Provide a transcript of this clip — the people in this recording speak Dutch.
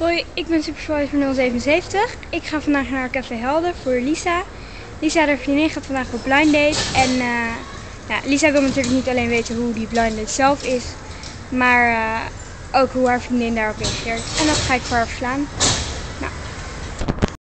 Hoi, ik ben Supervisor 077. Ik ga vandaag naar Café Helden voor Lisa. Lisa, haar vriendin, gaat vandaag op blind date. En eh, ja, Lisa wil natuurlijk niet alleen weten hoe die blind date zelf is, maar eh, ook hoe haar vriendin daarop reageert. En dat ga ik voor haar verslaan.